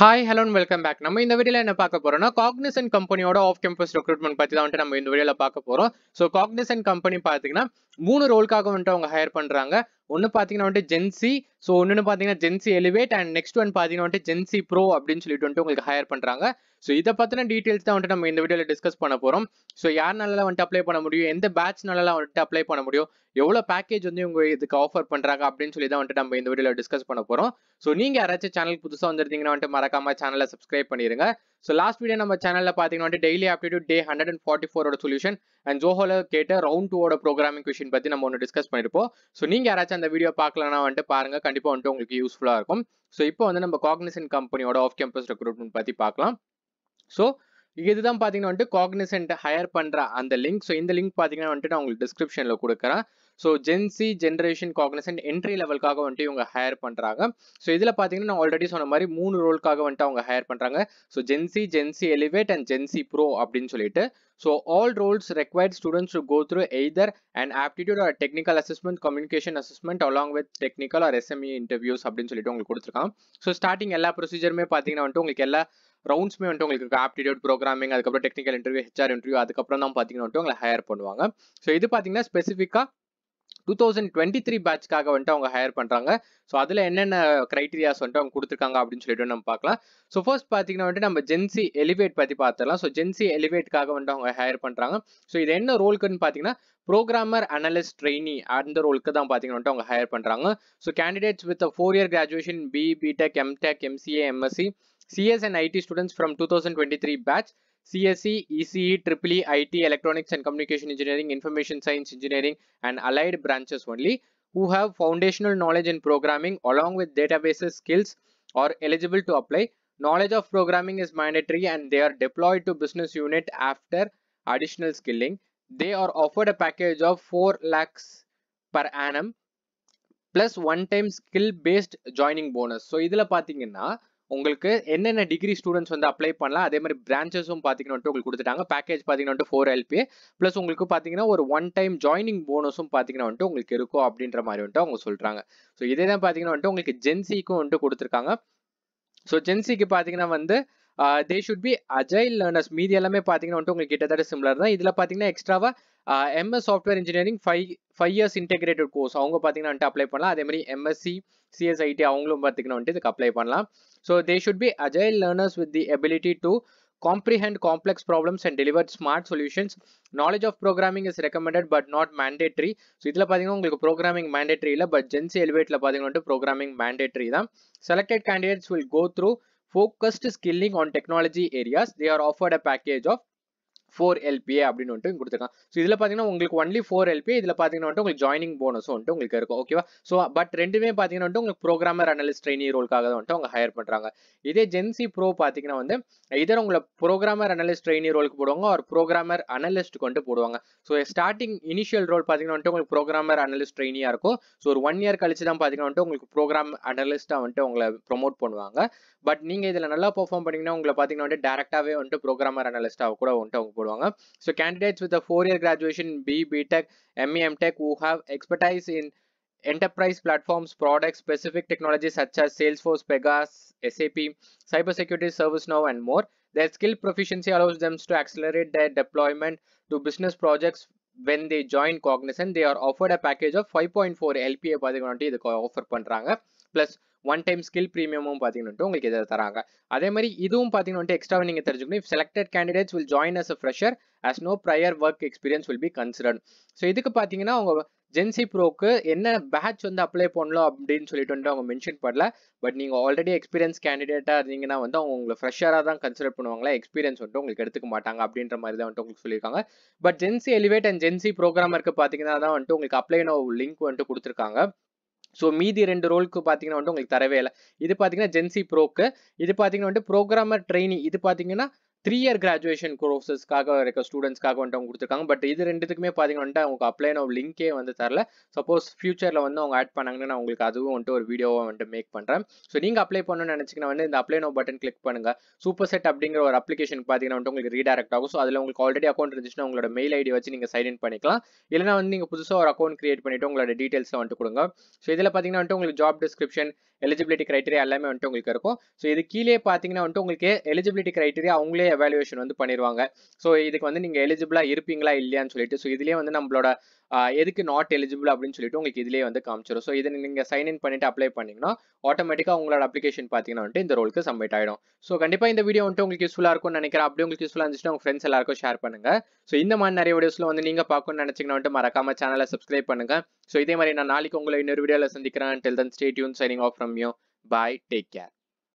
Hi hello welcome back நம்ம இந்த வீடியோவில் என்ன பார்க்க போறோம்னா காக்னிசன் கம்பெனியோட ஆஃப் கேம்பஸ் ரெக்ரூட்மெண்ட் பத்தி தான் வந்துட்டு நம்ம இந்த வீடியோவில் பார்க்க போறோம். ஸோ காக்னிசன் கம்பெனி பார்த்தீங்கன்னா மூணு ரோலுக்காக வந்துட்டு அவங்க ஹையர் பண்றாங்க. ஒன்று பார்த்தீங்கன்னா வந்துட்டு ஜென்சி ஸோ ஒன்று பார்த்தீங்கன்னா GenC elevate and next one பார்த்தீங்கன்னா வந்துட்டு ஜென்சி ப்ரோ அப்படின்னு சொல்லிட்டு வந்துட்டு உங்களுக்கு ஹையர் பண்றாங்க. ஸோ இதை பத்தின டீட்டெயில்ஸ் தான் வந்துட்டு நம்ம இந்த வீடியோல டிஸ்கஸ் பண்ண போறோம். ஸோ யாருனால வந்துட்டு அப்ளை பண்ண முடியும்? எந்த பேட்ச்னால வந்துட்டு அப்ளை பண்ண முடியும்? எவ்வளோ பேக்கேஜ் வந்து இவங்க இதுக்கு ஆஃபர் பண்றாங்க அப்படின்னு சொல்லி தான் வந்துட்டு நம்ம இந்த வீடியோல டிஸ்கஸ் பண்ண போறோம். ஸோ நீங்க யாராச்சும் சேனல் புதுசாக வந்திருந்தீங்கன்னா வந்துட்டு மறக்காம சேனலை சப்ஸ்கிரைப் பண்ணிருங்க. ஸோ லாஸ்ட் வீடியோ நம்ம சேனல்ல பாத்தீங்கன்னா வந்து daily aptitude day hundred and forty ஃபோரோட சொல்யூஷன் அண்ட் ஜோஹோல கேட்ட ரவுண்ட் டூவோட ப்ரோக்ராமிங் கொஷின் பத்தி நம்ம ஒன்று டிஸ்கஸ் பண்ணிருப்போம். ஸோ நீங்க யாராச்சும் அந்த வீடியோ பார்க்கலன்னா வந்துட்டு பாருங்க. கண்டிப்பா வந்துட்டு உங்களுக்கு யூஸ்ஃபுல்லா இருக்கும். ஸோ இப்போ வந்து நம்ம காக்னிசன் கம்பெனியோட ஆஃப் கேம்பஸ் ரெக்ரூட்மெண்ட் பத்தி பார்க்கலாம். ஸோ இதுதான் பார்த்தீங்கன்னா வந்துட்டு காக்னிசன்ட் ஹையர் பண்ணுற அந்த லிங்க் ஸோ இந்த லிங்க் பார்த்தீங்கன்னா வந்துட்டு நான் உங்களுக்கு டிஸ்கிரிப்ஷனில் கொடுக்குறேன். So GenC generation Cognizant entry லெவலுக்காக வந்துட்டு இவங்க ஹையர் பண்ணுறாங்க ஸோ இதில் பார்த்தீங்கன்னா நான் ஆல்ரெடி சொன்ன மாதிரி மூணு ரோலுக்காக வந்துட்டு அவங்க ஹையர் பண்ணுறாங்க so GenC GenC elevate and GenC pro அப்படின்னு சொல்லிட்டு. So all roles required students to go through either and aptitude or technical assessment communication assessment along with technical or SME interviews அப்படின்னு சொல்லிட்டு உங்களுக்கு கொடுத்துருக்காங்க. ஸோ ஸ்டார்டிங் எல்லா ப்ரொசீஜருமே பார்த்தீங்கன்னா வந்துட்டு உங்களுக்கு எல்லா ரவுண்ட்ஸ்மே வந்துட்டு உங்களுக்கு ஆப்டிடியூட் ப்ரோக்ராமிங் அதுக்கப்புறம் டெக்னிக்கல் இன்டர்வியூ ஹெச்ஆர் இன்டர்வியூ அதுக்கப்புறம் தான் பார்த்தீங்கன்னா வந்துட்டு உங்களை ஹையர் பண்ணுவாங்க. ஸோ இது பார்த்தீங்கன்னா ஸ்பெசிஃபிக்காக டூ தௌசண்ட் டுவெண்ட்டி த்ரீ பேட்ச்க்காக வந்துட்டு அவங்க ஹையர் பண்ணுறாங்க ஸோ அதில் என்னென்ன க்ரைட்டீரியாஸ் வந்துட்டு அவங்க கொடுத்துருக்காங்க அப்படின்னு சொல்லிட்டு நம்ம பார்க்கலாம். ஸோ ஃபர்ஸ்ட் பார்த்தீங்கன்னா வந்துட்டு நம்ம ஜென்சி எலிவேட் பற்றி பார்த்துடலாம். ஸோ ஜென்சி எலிவேட்காக வந்துட்டு அவங்க ஹையர் பண்ணுறாங்க ஸோ இது என்ன ரோலுக்குன்னு பார்த்தீங்கன்னா ப்ரோக்ராமர் அனலிஸ்ட் ட்ரெயினி அந்த ரோலுக்கு தான் பார்த்தீங்கன்னா அவங்க ஹையர் பண்ணுறாங்க so candidates with four year graduation B BTech MTech MCA MSc CS and T students from two thousand twenty three batch CSE, ECE, EEE, IT, Electronics and Communication Engineering, Information Science Engineering and allied branches only who have foundational knowledge in programming along with databases skills are eligible to apply. Knowledge of programming is mandatory and they are deployed to business unit after additional skilling. They are offered a package of 4 lakhs per annum plus one time skill based joining bonus. So இதில் பார்த்தீங்கன்னா உங்களுக்கு என்னென்ன degree students வந்து apply பண்ணலாம் அதே மாதிரி பிரான்ச்சஸும் பார்த்தீங்கன்னா உங்களுக்கு கொடுத்துட்டாங்க. பேக்கேஜ் பார்த்தீங்கன்னா ஃபோர் எல்பி ப்ளஸ் உங்களுக்கு பார்த்தீங்கன்னா ஒரு ஒன் டைம் ஜாயினிங் போனஸும் பார்த்தீங்கன்னா வந்துட்டு உங்களுக்கு இருக்கும் அப்படின்ற மாதிரி வந்துட்டு அவங்க சொல்கிறாங்க ஸோ இதே தான் பார்த்தீங்கன்னா வந்துட்டு உங்களுக்கு ஜென்சிக்கும் வந்துட்டு கொடுத்துருக்காங்க. ஸோ ஜென்சிக்கு பார்த்தீங்கன்னா வந்து they should be agile learners மீதி எல்லாமே பார்த்தீங்கன்னா வந்துட்டு உங்களுக்கு கிட்டத்தட்ட சிம்லர் தான். இதில் பார்த்தீங்கன்னா எக்ஸ்ட்ராவாக MS software engineering five five years integrated course அவங்க பார்த்தீங்கன்னா வந்துட்டு அப்ளை பண்ணலாம். அதே மாதிரி எம்எஸ்சி சிஎஸ்ஐடி அவங்களும் பார்த்தீங்கன்னா வந்துட்டு இதுக்கு அப்ளை பண்ணலாம். So they should be agile learners with the ability to comprehend complex problems and deliver smart solutions. Knowledge of programming is recommended but not mandatory. So இதில் பார்த்தீங்கன்னா உங்களுக்கு ப்ரோக்ராமிங் மேண்டேட்ரி இல்லை but GenC எலிவேட்டில் பார்த்தீங்கன்னா programming mandatory தான். Selected candidates will go through Focused skilling on technology areas, they are offered a package of four LPA அப்படின்னு வந்துட்டு கொடுத்துருக்காங்க ஸோ இதில் பார்த்தீங்கன்னா உங்களுக்கு ஒன்லி ஃபோர் எல்பி இதில் பார்த்தீங்கன்னா வந்துட்டு உங்களுக்கு ஜாயினிங் போனஸும் வந்துட்டு உங்களுக்கு இருக்கும். ஓகேவா ஸோ பட் ரெண்டுமே பார்த்தீங்கன்னா வந்துட்டு உங்களுக்கு ப்ரோக்ராமர் அனலிஸ்ட் ட்ரெயினி ரோலுக்காக வந்துட்டு அவங்க ஹையர் பண்ணுறாங்க இதே ஜென்சி ப்ரோ பார்த்தீங்கன்னா வந்து இதர் உங்களை ப்ரோக்ராமர் அனலிஸ்ட் ட்ரெயினி ரோலுக்கு போடுவாங்க ஒரு ப்ரோக்ராமர் அனலிஸ்ட் கொண்டு போடுவாங்க. ஸோ ஸ்டார்டிங் இனிஷியல் ரோல் பார்த்தீங்கன்னா வந்துட்டு உங்களுக்கு ப்ரோக்ராமர் அனலிஸ்ட் ட்ரெயினியாக இருக்கும். ஸோ ஒரு ஒன் இயர் கழிச்சு தான் பார்த்தீங்கன்னா வந்துட்டு உங்களுக்கு ப்ரோக்ராம் அனலிஸ்ட்டாக வந்துட்டு உங்களை ப்ரொமோட் பண்ணுவாங்க. பட் நீங்கள் இதில் நல்லா பெர்ஃபார்ம் பண்ணிங்கன்னா உங்களை பார்த்தீங்கன்னா வந்துட்டு டேரெக்டாகவே வந்துட்டு ப்ரோக்ராமர் அனலிஸ்ட்டாக கூட வந்துட்டு அவங்க போடுவாங்க. So candidates with a four-year graduation B, BTech, ME, MTech who have expertise in enterprise platforms, products, specific technologies such as Salesforce, Pegasus, SAP, cybersecurity, ServiceNow, and more. Their skill proficiency allows them to accelerate their deployment to business projects when they join Cognizant. They are offered a package of 5.4 LPA பார்த்தீங்கன்னா இதுக்கு offer பண்ணுறாங்க plus one time skill ப்ரீமியமும் பார்த்தீங்கன்னா உங்களுக்கு இதை தராங்க. அதே மாதிரி இதுவும் பார்த்தீங்கன்னா எக்ஸ்ட்ரா நீங்கள் தெரிஞ்சுக்கணும். If selected candidates will join as a fresher as no prior work experience will be considered so இதுக்கு பார்த்தீங்கன்னா அவங்க ஜென்சி ப்ரோக்கு என்ன பேட்ச் வந்து அப்ளை பண்ணலாம் அப்படின்னு சொல்லிட்டு வந்து அவங்க மென்ஷன் பண்ணல. பட் நீங்கள் ஆல்ரெடி எக்ஸ்பீரியன்ஸ் கேண்டிடேட்டாக இருந்தீங்கன்னா வந்து அவங்க உங்களை ஃப்ரெஷ்ஷராக தான் கன்சிடர் பண்ணுவாங்களா? எக்ஸ்பீரியன்ஸ் வந்துட்டு உங்களுக்கு எடுத்துக்க மாட்டாங்க அப்படின்ற மாதிரி தான் வந்துட்டு உங்களுக்கு சொல்லியிருக்காங்க. But GenC Elevate and GenC ப்ரோக்ராமருக்கு பார்த்தீங்கன்னா தான் வந்துட்டு உங்களுக்கு அப்ளை லிங்க் வந்துட்டு கொடுத்துருக்காங்க. ஸோ மீதி ரெண்டு ரோலுக்கு பார்த்தீங்கன்னா வந்துட்டு உங்களுக்கு தரவே இல்லை. இது பார்த்தீங்கன்னா ஜென்சி ப்ரோக்கு இது பார்த்தீங்கன்னா வந்துட்டு ப்ரோக்ராமர் ட்ரைனிங் இது பார்த்தீங்கன்னா த்ரீ இயர் கிராஜுவேஷன் கோர்சஸ்க்காக இருக்க ஸ்டூடெண்ட்ஸ்க்காக வந்துட்டு அவங்க கொடுத்துருக்காங்க. பட் இது ரெண்டுத்துக்குமே பார்த்தீங்கன்னா வந்துட்டு அவங்க அப்ளை நான் லிங்கே வந்து தரல. சப்போஸ் ஃபியூச்சரில் வந்து அவங்க ஆட் பண்ணாங்கன்னா நான் உங்களுக்கு அதுவும் வந்துட்டு ஒரு வீடியோவை வந்துட்டு மேக் பண்ணுறேன் ஸோ நீங்கள் அப்ளை பண்ணணும்னு நினச்சிங்கன்னா வந்து இந்த அப்ளை நோ பட்டன் கிளிக் பண்ணுங்க. சூப்பர் செட் அப்படிங்கிற ஒரு அப்ளிகேஷன் பார்த்தீங்கன்னா வந்துட்டு உங்களுக்கு ரீடைரக்ட் ஆகும். ஸோ அதில் உங்களுக்கு ஆல்ரெடி அக்கௌண்ட் இருந்துச்சுன்னா உங்களோட மெயில் ஐடி வச்சு நீங்கள் சைன் இன் பண்ணிக்கலாம். இல்லைனா வந்து நீங்கள் புதுசாக ஒரு அக்கௌண்ட் கிரியேட் பண்ணிட்டு உங்களோட டீட்டெயில்ஸை வந்துட்டு கொடுங்க. ஸோ இதில் பார்த்தீங்கன்னா வந்துட்டு உங்களுக்கு ஜாப் டிஸ்கிரிப்ஷன் எலிஜிபிலிட்டி கிரைட்டீரியா எல்லாமே வந்துட்டு உங்களுக்கு இருக்கும். ஸோ இது கீழே பார்த்தீங்கன்னா வந்துட்டு உங்களுக்கு எலிஜிபிலிட்டி கிரைட்டீரியா அவங்களே எவாலுவேஷன் வந்து பண்ணிடுவாங்க ஸோ இதுக்கு வந்து நீங்கள் எலிஜிபிளாக இருப்பீங்களா இல்லையான்னு சொல்லிட்டு ஸோ இதுலேயே வந்து நம்மளோட எதுக்கு நாட் எலிஜிபிள் அப்படின்னு சொல்லிட்டு உங்களுக்கு இதுலேயே வந்து காமிச்சிடும் ஸோ இதை நீங்கள் சைன் இன் பண்ணிட்டு அப்ளை பண்ணிங்கன்னா ஆட்டோமேட்டிக்காக உங்களோட அப்ளிகேஷன் பார்த்தீங்கன்னா வந்துட்டு இந்த ரோலுக்கு சப்மிட் ஆகிடும் ஸோ கண்டிப்பாக இந்த வீடியோ வந்துட்டு உங்களுக்கு யூஸ்ஃபுல்லாக இருக்கும்னு நினைக்கிறேன். அப்படி உங்களுக்கு யூஸ்ஃபுல்லாக இருந்துச்சுன்னா உங்கள் ஃப்ரெண்ட்ஸ் எல்லாருக்கும் ஷேர் பண்ணுங்க. ஸோ இந்த மாதிரி நிறைய வீடியோஸில் வந்து நீங்கள் பார்க்கணும்னு நினச்சிங்கன்னா வந்துட்டு மறக்காம சேனலை சப்ஸ்கிரைப் பண்ணுங்க. ஸோ இதே மாதிரி நான் நாளைக்கு உங்களை இன்னொரு வீடியோவில் சந்திக்கிறேன். Till then stay tuned signing off from you bye take care